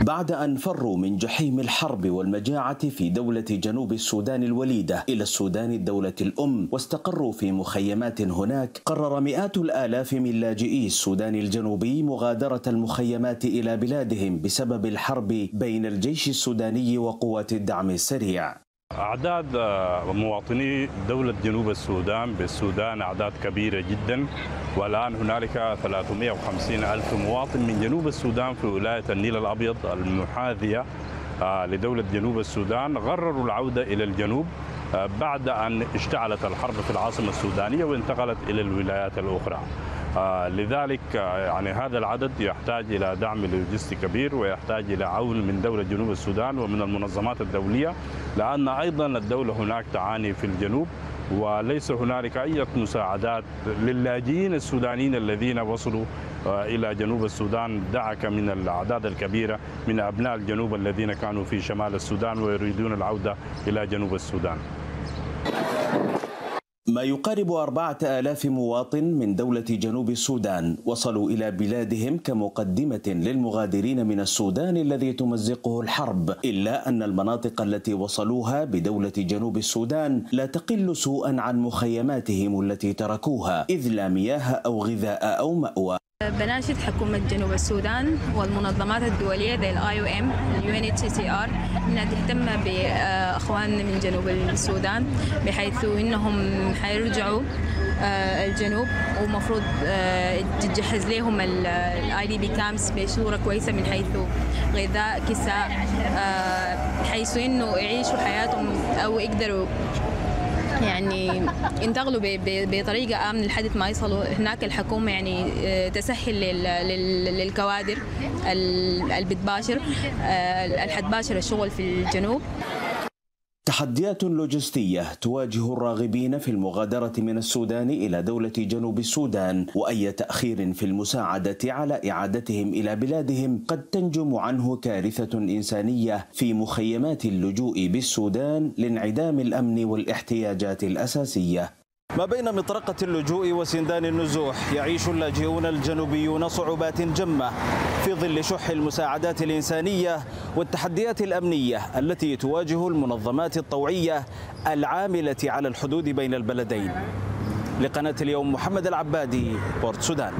بعد أن فروا من جحيم الحرب والمجاعة في دولة جنوب السودان الوليدة إلى السودان الدولة الأم واستقروا في مخيمات هناك قرر مئات الآلاف من لاجئي السودان الجنوبي مغادرة المخيمات إلى بلادهم بسبب الحرب بين الجيش السوداني وقوات الدعم السريع. أعداد مواطني دولة جنوب السودان بالسودان أعداد كبيرة جدا والآن هنالك 350 ألف مواطن من جنوب السودان في ولاية النيل الأبيض المحاذية لدولة جنوب السودان. قرروا العودة إلى الجنوب بعد أن اشتعلت الحرب في العاصمة السودانية وانتقلت إلى الولايات الأخرى. آه لذلك يعني هذا العدد يحتاج إلى دعم لوجستي كبير ويحتاج إلى عون من دولة جنوب السودان ومن المنظمات الدولية لأن أيضا الدولة هناك تعاني في الجنوب وليس هنالك أي مساعدات للاجئين السودانيين الذين وصلوا إلى جنوب السودان دعك من الأعداد الكبيرة من أبناء الجنوب الذين كانوا في شمال السودان ويريدون العودة إلى جنوب السودان. ما يقارب أربعة آلاف مواطن من دولة جنوب السودان وصلوا إلى بلادهم كمقدمة للمغادرين من السودان الذي تمزقه الحرب إلا أن المناطق التي وصلوها بدولة جنوب السودان لا تقل سوءا عن مخيماتهم التي تركوها إذ لا مياه أو غذاء أو مأوى. بناشد حكومة جنوب السودان والمنظمات الدولية زي ال IOM ال UNHCR انها تهتم باخواننا من جنوب السودان بحيث إنهم حيرجعوا الجنوب ومفروض تجهز لهم ال IDP camps بصورة كويسة من حيث غذاء كساء بحيث إنه يعيشوا حياتهم أو يقدروا يعني ينتقلوا بطريقة آمنة لحد ما يصلوا. هناك الحكومة يعني تسهل للكوادر اللي بتباشر اللي حتباشر الشغل في الجنوب. تحديات لوجستية تواجه الراغبين في المغادرة من السودان إلى دولة جنوب السودان وأي تأخير في المساعدة على إعادتهم إلى بلادهم قد تنجم عنه كارثة إنسانية في مخيمات اللجوء بالسودان لانعدام الأمن والاحتياجات الأساسية. ما بين مطرقة اللجوء وسندان النزوح يعيش اللاجئون الجنوبيون صعوبات جمة في ظل شح المساعدات الإنسانية والتحديات الأمنية التي تواجه المنظمات الطوعية العاملة على الحدود بين البلدين. لقناة اليوم محمد العبادي بورت سودان.